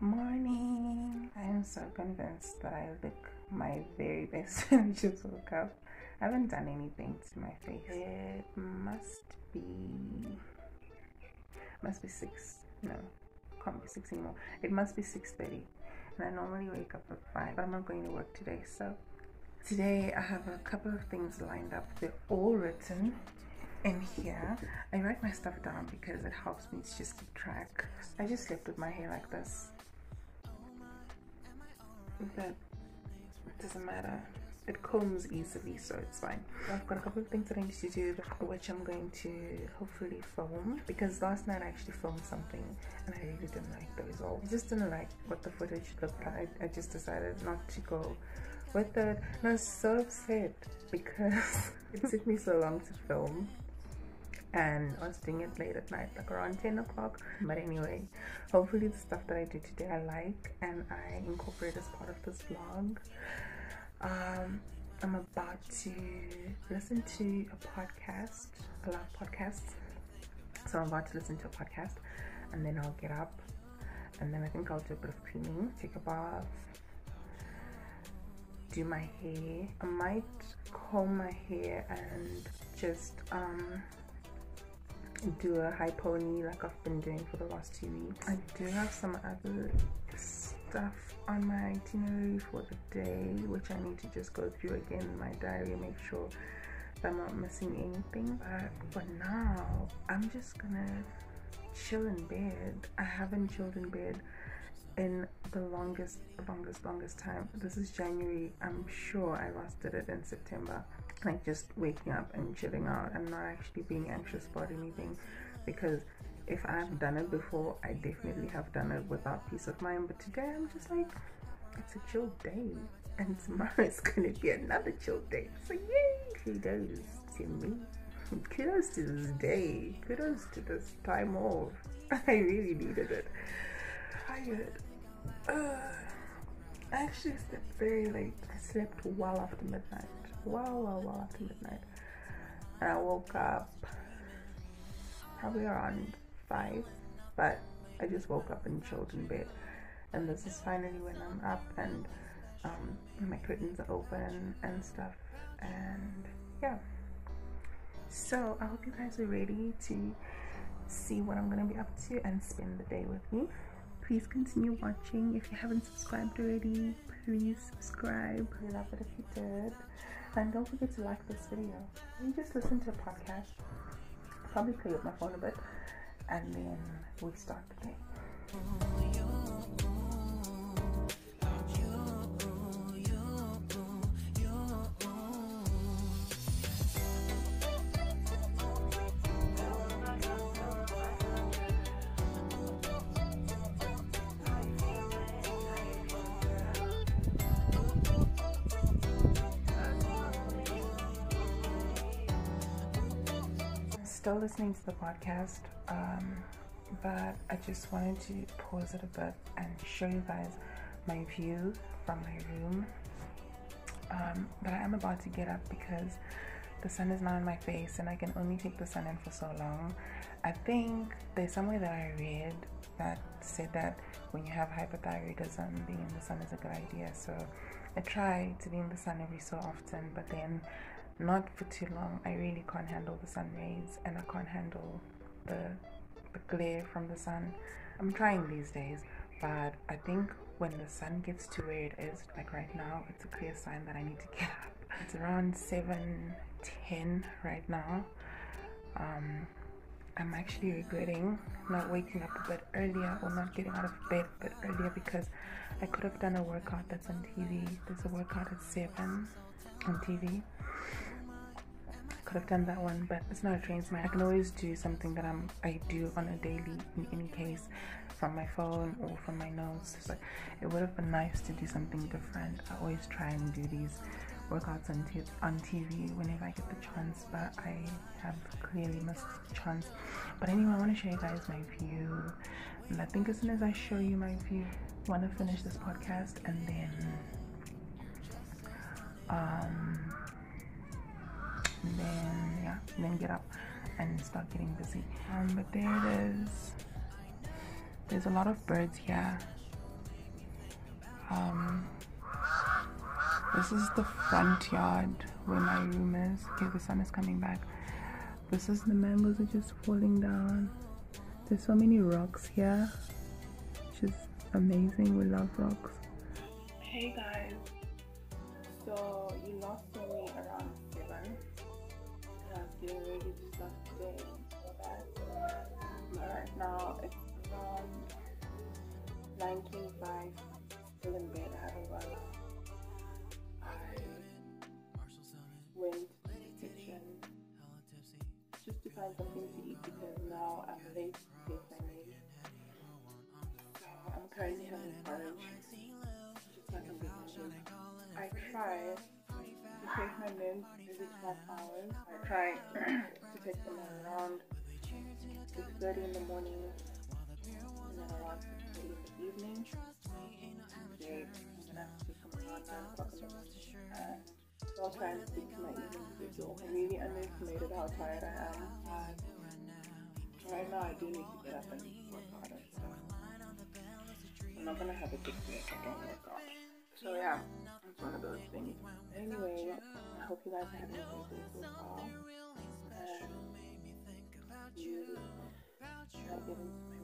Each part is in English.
morning. I am so convinced that I look my very best when I just woke up. I haven't done anything to my face. It must be must be six. No, can't be six anymore. It must be six thirty. And I normally wake up at five. but I'm not going to work today, so today I have a couple of things lined up. They're all written in here i write my stuff down because it helps me to just keep track i just slept with my hair like this but it doesn't matter. It combs easily so it's fine. I've got a couple of things that i need to do which i'm going to hopefully film because last night i actually filmed something and i really didn't like the result. I just didn't like what the footage looked like. I just decided not to go with it. And i was so upset because it took me so long to film and I was doing it late at night, like around 10 o'clock. But anyway, hopefully the stuff that I do today I like and I incorporate as part of this vlog. Um, I'm about to listen to a podcast. I love podcasts. So I'm about to listen to a podcast and then I'll get up and then I think I'll do a bit of cleaning, take a bath, do my hair. I might comb my hair and just um do a high pony like I've been doing for the last two weeks. I do have some other stuff on my itinerary for the day which I need to just go through again in my diary make sure that I'm not missing anything. But for now I'm just gonna chill in bed. I haven't chilled in bed in the longest longest longest time. This is January. I'm sure I last did it in September like just waking up and chilling out. And not actually being anxious about anything because if I've done it before I definitely have done it without peace of mind. But today I'm just like it's a chill day. And tomorrow is gonna be another chill day. So yay! Kudos to me. Kudos to this day. Kudos to this time off. I really needed it. Tired. Uh, I actually slept very late. I slept well after midnight well, well, well after midnight. And I woke up probably around 5, but I just woke up and chilled in bed. And this is finally when I'm up and um, my curtains are open and stuff. And yeah. So I hope you guys are ready to see what I'm going to be up to and spend the day with me. Please continue watching. If you haven't subscribed already, please subscribe. I'd love it if you did. And don't forget to like this video. You just listen to a podcast. Probably play with my phone a bit. And then we start the day. Still listening to the podcast, um, but I just wanted to pause it a bit and show you guys my view from my room. Um, but I am about to get up because the sun is not in my face and I can only take the sun in for so long. I think there's somewhere that I read that said that when you have hypothyroidism, being in the sun is a good idea. So I try to be in the sun every so often, but then not for too long. I really can't handle the sun rays and I can't handle the, the glare from the sun. I'm trying these days, but I think when the sun gets to where it is, like right now, it's a clear sign that I need to get up. It's around 7:10 right now. Um, I'm actually regretting not waking up a bit earlier or not getting out of bed a bit earlier because I could have done a workout that's on TV. There's a workout at 7 on TV could have done that one but it's not a train i can always do something that i'm i do on a daily in any case from my phone or from my notes. But it would have been nice to do something different. I always try and do these workouts on, on tv whenever i get the chance but i have clearly missed the chance. But anyway i want to show you guys my view. And i think as soon as i show you my view i want to finish this podcast and then um and then yeah and then get up and start getting busy um but there it is there's a lot of birds here Um, this is the front yard where my room is. Okay, the sun is coming back. This is the mangoes are just falling down. There's so many rocks here. Which is amazing. We love rocks. Hey guys. So you lost now it's around 9.25. Still in bed. I went to the kitchen just to find something to eat because now I'm late to take. So I'm currently having porridge, I try to take my meds every 12 hours. I try to take them around 6.30 in the morning and then I around 6.30 in the evening. Today I'm going to to take them around 9 o'clock in the morning. And and stick to my evening schedule. I really underestimated how tired I am. And right now, I do need to get up and work harder. So I'm not gonna have a big day if I don't work out. So yeah, it's one of those things. Anyway, I hope you guys are having a great day so far. And you try get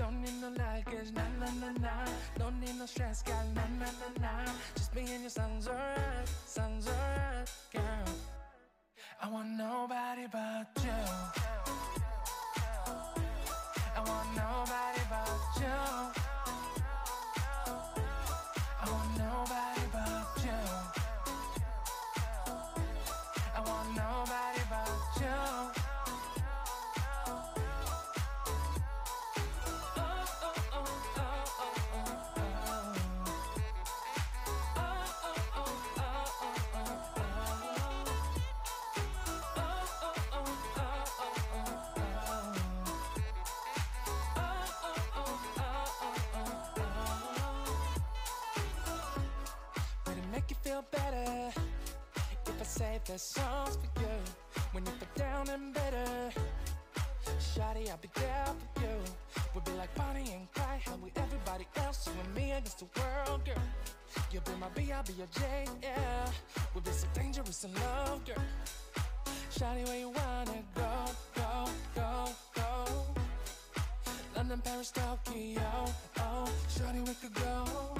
Don't need no luggage, nah, nah, nah, nah. Don't need no stress, nah, nah, nah, nah. Just me and your son's alright, girl. I want nobody but you. Say the songs for you when you feel down and better. Shawty, I'll be there for you. We'll be like Bonnie and Clyde, how we everybody else, you and me against the world, girl. You'll be my B, I'll be your J, yeah. We'll be so dangerous in love, girl. Shawty, where you wanna go, go, go, go? London, Paris, Tokyo, oh, Shawty, we could go.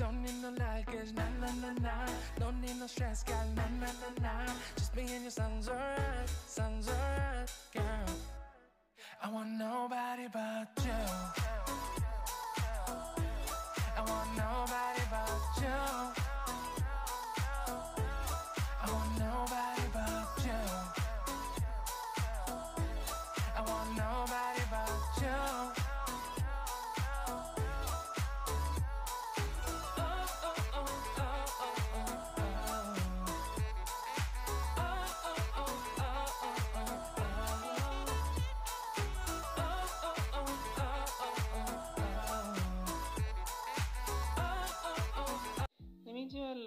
Don't need no luggage, nah, nah, nah, nah. Don't need no stress, girl, nah, nah, nah, nah. Just me and your son's alright, son's alright, girl. I want nobody but you.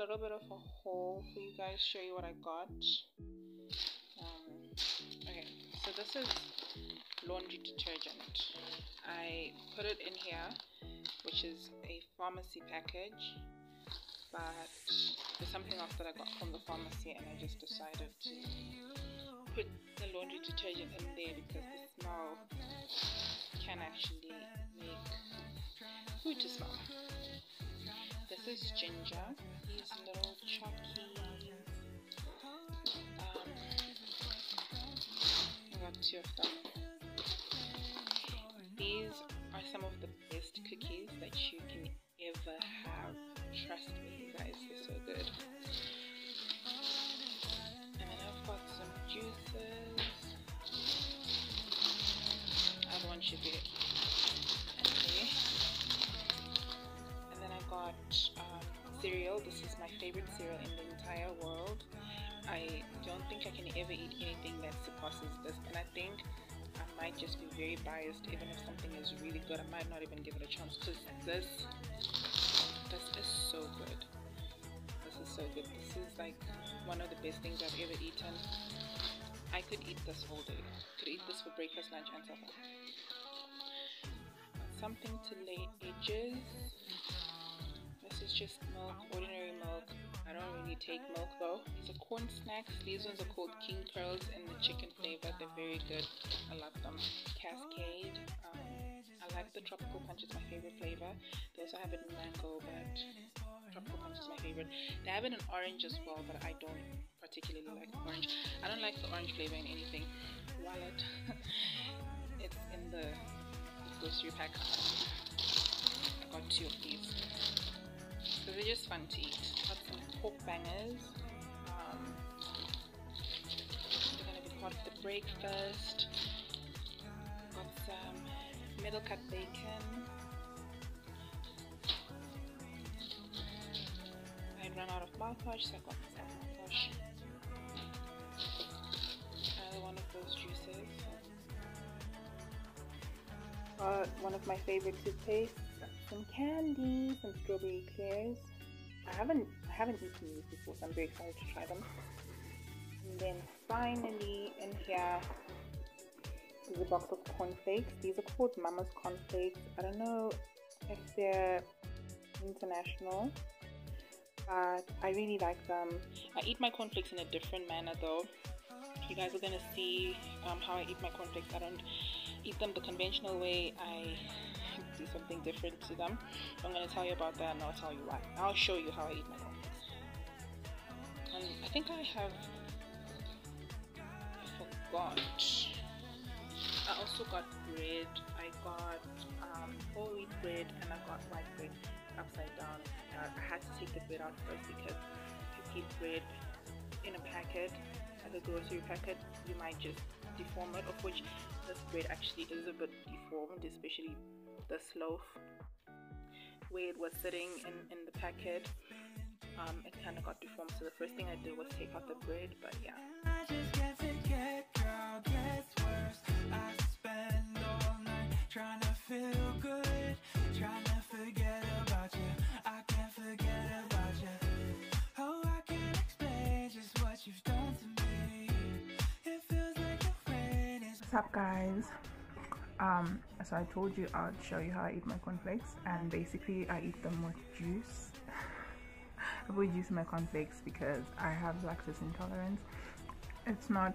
Little bit of a haul for you guys, show you what I got. Um, okay, so this is laundry detergent. I put it in here, which is a pharmacy package, but there's something else that I got from the pharmacy, and I just decided to put the laundry detergent in there because the smell can actually make food to smell. This is ginger. These little chalky. Um, I got two of them. These are some of the best cookies that you can ever have. Trust me, you guys, they're so good. And then I've got some juices. Other one should be cereal. This is my favorite cereal in the entire world. I don't think I can ever eat anything that surpasses this, and I think I might just be very biased. Even if something is really good, I might not even give it a chance because this, this is so good. This is so good. This is like one of the best things I've ever eaten. I could eat this all day. Could eat this for breakfast, lunch, and supper. Something to lay edges. Is just milk, ordinary milk. I don't really take milk though. These are corn snacks. These ones are called King Curls in the chicken flavor. They're very good. I love them. Cascade. Um, I like the tropical punch. It's my favorite flavor. They also have it in mango, but tropical punch is my favorite. They have it in orange as well, but I don't particularly like orange. I don't like the orange flavor in anything. Wallet. it's in the grocery pack. I got two of these. So they're just fun to eat. Got some pork bangers. Um, they're gonna be part of the breakfast. Got some middle cut bacon. I ran out of mouthwash, so I got some mouthwash. Another one of those juices. Got one of my favorite toothpastes some candy, some strawberry clears. I haven't I haven't eaten these before, so I'm very excited to try them. And then finally in here is a box of cornflakes. These are called Mama's cornflakes. I don't know if they're international, but I really like them. I eat my cornflakes in a different manner though. You guys are gonna see um, how I eat my cornflakes. I don't eat them the conventional way. I do something different to them. I'm going to tell you about that and I'll tell you why. I'll show you how I eat my cornflakes. And I think I have forgot. I also got bread. I got um, whole wheat bread and I got white bread upside down. Uh, I had to take the bread out first because if you keep bread in a packet, like a grocery packet, you might just deform it. Of which this bread actually is a bit deformed, especially this loaf where it was sitting in, in the packet um, it kind of got deformed. So the first thing I did was take out the bread, but yeah. I just can't forget, girl, gets worse. I spend all night trying to feel good, trying to forget about you. I can't forget about you. Oh, I can't explain just what you've done to me. It feels like the rain is. What's up guys? Um, so I told you I'd show you how I eat my cornflakes and basically I eat them with juice. I juice in my cornflakes because I have lactose intolerance. It's not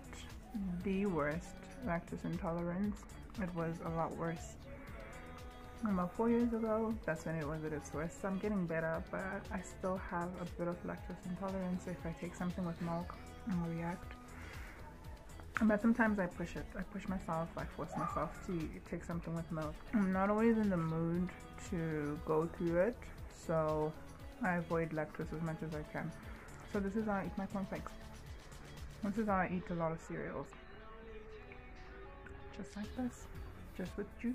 the worst lactose intolerance. It was a lot worse about four years ago. That's when it was at its worst. So I'm getting better, but I still have a bit of lactose intolerance. So if I take something with milk, I'll react but sometimes I push it. I push myself, I force myself to take something with milk. I'm not always in the mood to go through it, so I avoid lactose as much as I can. So this is how I eat my cornflakes. This is how I eat a lot of cereals. Just like this, just with juice.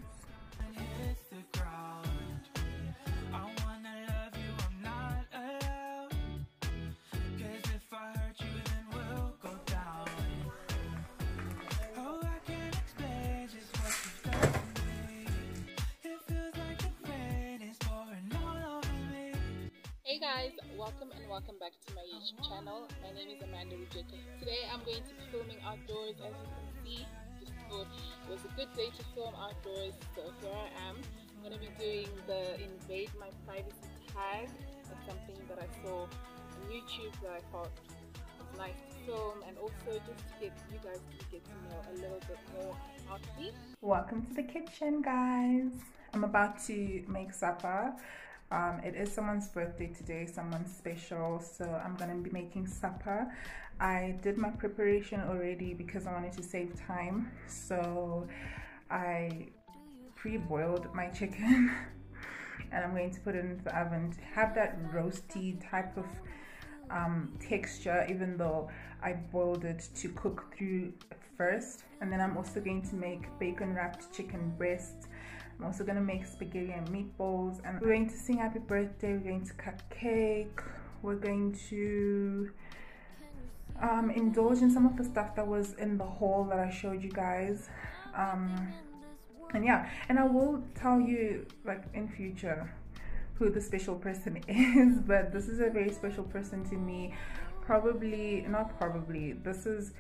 Welcome and welcome back to my YouTube channel. My name is Amanda Rujeko. Today I'm going to be filming outdoors as you can see. Just thought it was a good day to film outdoors, so here I am. I'm going to be doing the invade my privacy tag. It's something that I saw on YouTube that I thought was nice to film and also just to get you guys to get to know a little bit more about me. Welcome to the kitchen, guys. I'm about to make supper. Um, it is someone's birthday today, someone special, so I'm gonna be making supper. I did my preparation already because I wanted to save time, so I pre-boiled my chicken and I'm going to put it into the oven to have that roasty type of um, texture even though I boiled it to cook through first and then I'm also going to make bacon wrapped chicken breast I'm also going to make spaghetti and meatballs and we're going to sing happy birthday we're going to cut cake we're going to um, indulge in some of the stuff that was in the haul that I showed you guys. Um, and yeah and I will tell you like in future who the special person is but this is a very special person to me. Probably not probably this is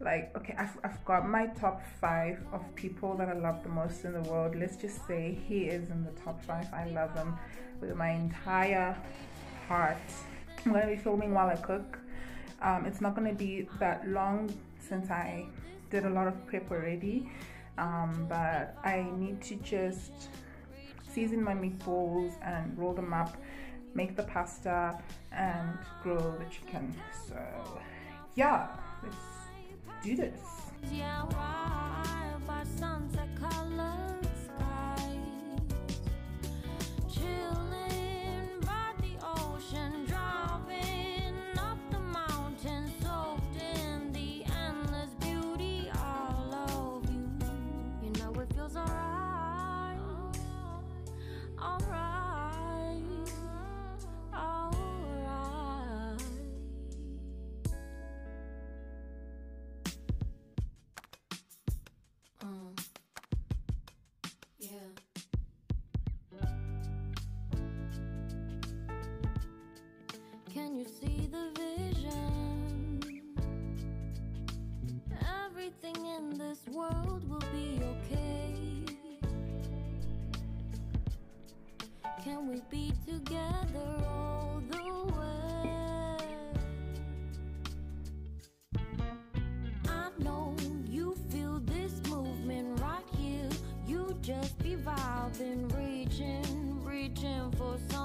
like okay I've, I've got my top five of people that i love the most in the world. Let's just say he is in the top five. I love him with my entire heart. I'm gonna be filming while i cook. Um, it's not gonna be that long since i did a lot of prep already. Um, but i need to just season my meatballs and roll them up make the pasta and grill the chicken. So yeah let's do this. Yeah, world will be okay. Can we be together all the way? I know you feel this movement right here. You just be vibing, reaching, reaching for something